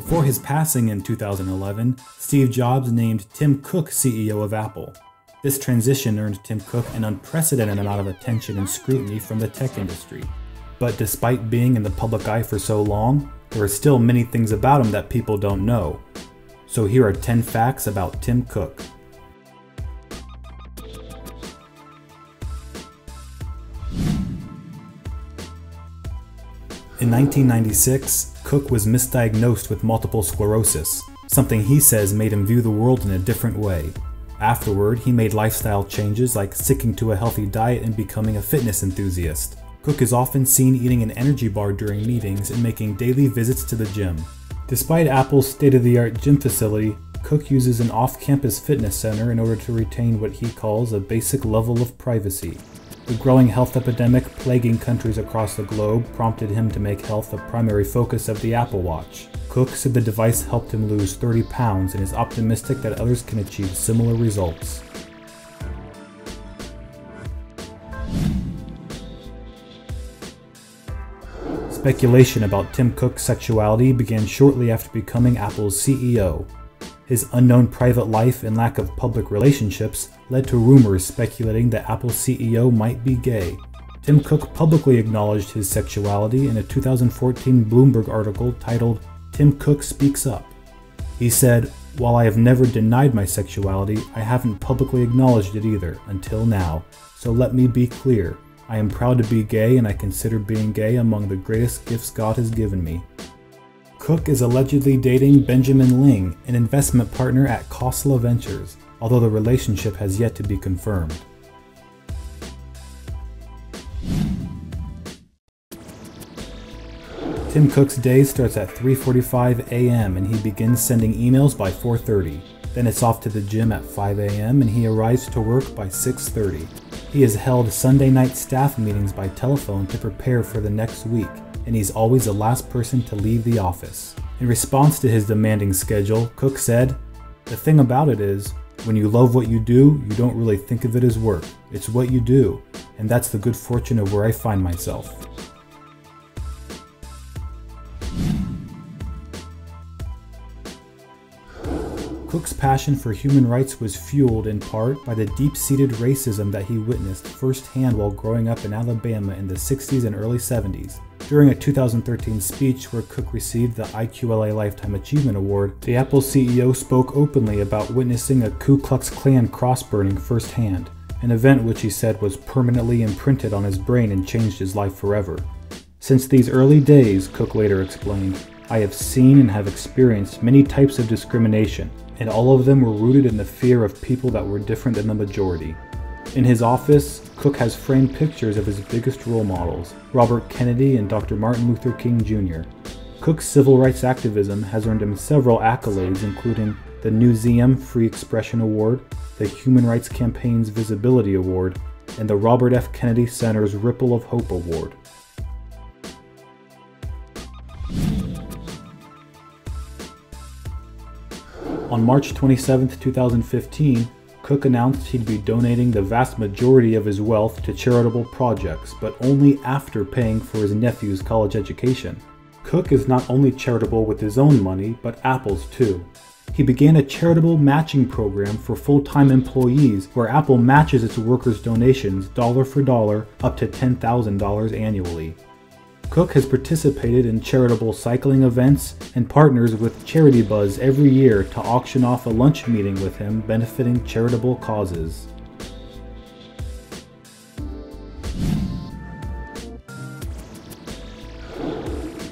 Before his passing in 2011, Steve Jobs named Tim Cook CEO of Apple. This transition earned Tim Cook an unprecedented amount of attention and scrutiny from the tech industry. But despite being in the public eye for so long, there are still many things about him that people don't know. So here are 10 facts about Tim Cook. In 1996, Cook was misdiagnosed with multiple sclerosis, something he says made him view the world in a different way. Afterward, he made lifestyle changes like sticking to a healthy diet and becoming a fitness enthusiast. Cook is often seen eating an energy bar during meetings and making daily visits to the gym. Despite Apple's state of the art gym facility, Cook uses an off campus fitness center in order to retain what he calls a basic level of privacy. The growing health epidemic plaguing countries across the globe prompted him to make health a primary focus of the Apple Watch. Cook said the device helped him lose 30 pounds and is optimistic that others can achieve similar results. Speculation about Tim Cook's sexuality began shortly after becoming Apple's CEO. His unknown private life and lack of public relationships led to rumors speculating that Apple's CEO might be gay. Tim Cook publicly acknowledged his sexuality in a 2014 Bloomberg article titled Tim Cook Speaks Up. He said, While I have never denied my sexuality, I haven't publicly acknowledged it either, until now. So let me be clear. I am proud to be gay and I consider being gay among the greatest gifts God has given me. Cook is allegedly dating Benjamin Ling, an investment partner at Khosla Ventures, although the relationship has yet to be confirmed. Tim Cook's day starts at 3:45 a.m. and he begins sending emails by 4:30. Then it's off to the gym at 5 a.m. and he arrives to work by 6:30. He has held Sunday night staff meetings by telephone to prepare for the next week and he's always the last person to leave the office. In response to his demanding schedule, Cook said, The thing about it is, when you love what you do, you don't really think of it as work. It's what you do, and that's the good fortune of where I find myself. Cook's passion for human rights was fueled in part by the deep seated racism that he witnessed firsthand while growing up in Alabama in the 60s and early 70s. During a 2013 speech where Cook received the IQLA Lifetime Achievement Award, the Apple CEO spoke openly about witnessing a Ku Klux Klan cross burning firsthand, an event which he said was permanently imprinted on his brain and changed his life forever. Since these early days, Cook later explained, I have seen and have experienced many types of discrimination, and all of them were rooted in the fear of people that were different than the majority. In his office, Cook has framed pictures of his biggest role models, Robert Kennedy and Dr. Martin Luther King Jr. Cook's civil rights activism has earned him several accolades, including the Newseum Free Expression Award, the Human Rights Campaign's Visibility Award, and the Robert F. Kennedy Center's Ripple of Hope Award. On March 27, 2015, Cook announced he'd be donating the vast majority of his wealth to charitable projects, but only after paying for his nephew's college education. Cook is not only charitable with his own money, but Apple's too. He began a charitable matching program for full time employees where Apple matches its workers' donations dollar for dollar up to $10,000 annually. Cook has participated in charitable cycling events and partners with Charitybuzz every year to auction off a lunch meeting with him benefiting charitable causes.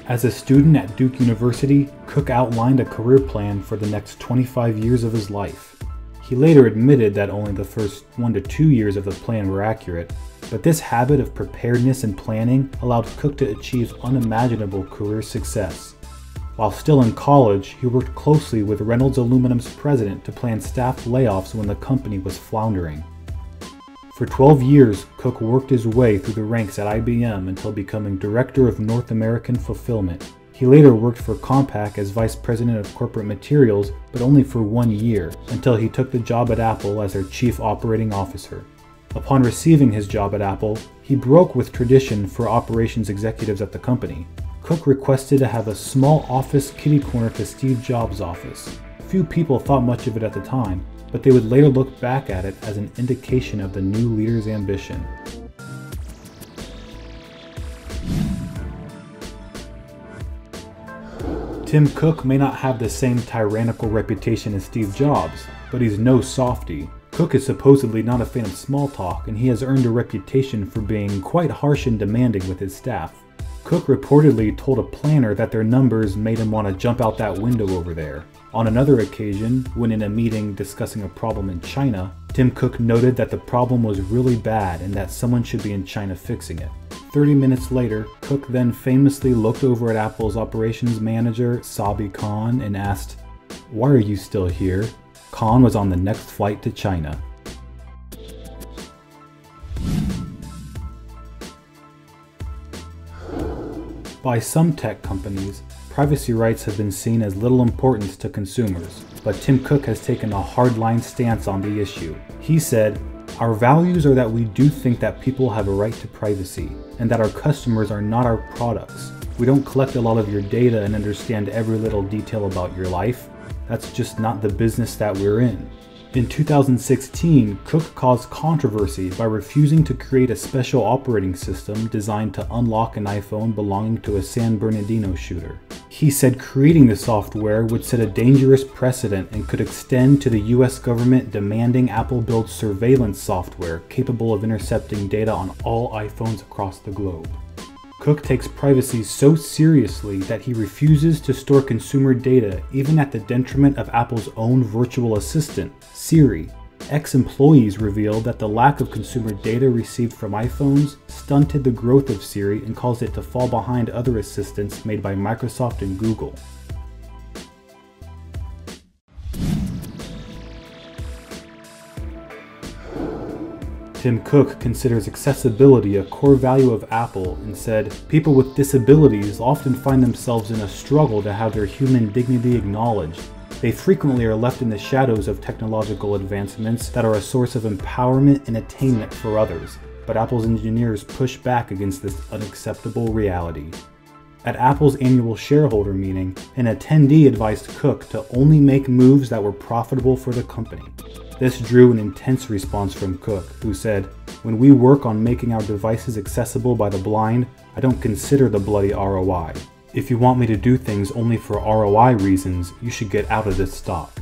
As a student at Duke University, Cook outlined a career plan for the next 25 years of his life. He later admitted that only the first one to two years of the plan were accurate, but this habit of preparedness and planning allowed Cook to achieve unimaginable career success. While still in college, he worked closely with Reynolds Aluminum's president to plan staff layoffs when the company was floundering. For 12 years, Cook worked his way through the ranks at IBM until becoming Director of North American Fulfillment. He later worked for Compaq as Vice President of Corporate Materials, but only for one year, until he took the job at Apple as their Chief Operating Officer. Upon receiving his job at Apple, he broke with tradition for operations executives at the company. Cook requested to have a small office kitty corner to Steve Jobs' office. Few people thought much of it at the time, but they would later look back at it as an indication of the new leader's ambition. Tim Cook may not have the same tyrannical reputation as Steve Jobs, but he's no softy. Cook is supposedly not a fan of small talk, and he has earned a reputation for being quite harsh and demanding with his staff. Cook reportedly told a planner that their numbers made him want to jump out that window over there. On another occasion, when in a meeting discussing a problem in China, Tim Cook noted that the problem was really bad and that someone should be in China fixing it. 30 minutes later, Cook then famously looked over at Apple's operations manager, Sabih Khan, and asked, Why are you still here? Khan was on the next flight to China. By some tech companies, privacy rights have been seen as little importance to consumers, but Tim Cook has taken a hardline stance on the issue. He said, Our values are that we do think that people have a right to privacy, and that our customers are not our products. We don't collect a lot of your data and understand every little detail about your life. That's just not the business that we're in. In 2016, Cook caused controversy by refusing to create a special operating system designed to unlock an iPhone belonging to a San Bernardino shooter. He said creating the software would set a dangerous precedent and could extend to the US government demanding Apple build surveillance software capable of intercepting data on all iPhones across the globe. Cook takes privacy so seriously that he refuses to store consumer data even at the detriment of Apple's own virtual assistant, Siri. Ex employees revealed that the lack of consumer data received from iPhones stunted the growth of Siri and caused it to fall behind other assistants made by Microsoft and Google. Tim Cook considers accessibility a core value of Apple and said, People with disabilities often find themselves in a struggle to have their human dignity acknowledged. They frequently are left in the shadows of technological advancements that are a source of empowerment and attainment for others, but Apple's engineers push back against this unacceptable reality. At Apple's annual shareholder meeting, an attendee advised Cook to only make moves that were profitable for the company. This drew an intense response from Cook, who said, When we work on making our devices accessible by the blind, I don't consider the bloody ROI. If you want me to do things only for ROI reasons, you should get out of this stock.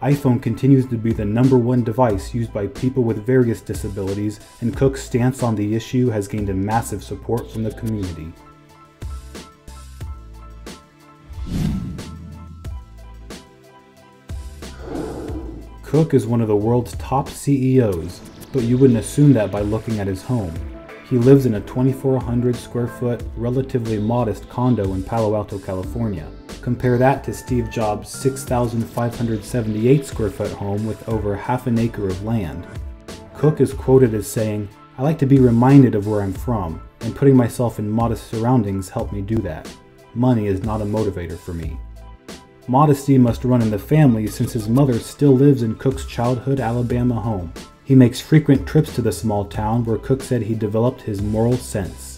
iPhone continues to be the number one device used by people with various disabilities, and Cook's stance on the issue has gained a massive support from the community. Cook is one of the world's top CEOs, but you wouldn't assume that by looking at his home. He lives in a 2,400 square foot, relatively modest condo in Palo Alto, California. Compare that to Steve Jobs' 6,578 square foot home with over half an acre of land. Cook is quoted as saying, I like to be reminded of where I'm from, and putting myself in modest surroundings helped me do that. Money is not a motivator for me. Modesty must run in the family since his mother still lives in Cook's childhood Alabama home. He makes frequent trips to the small town where Cook said he developed his moral sense.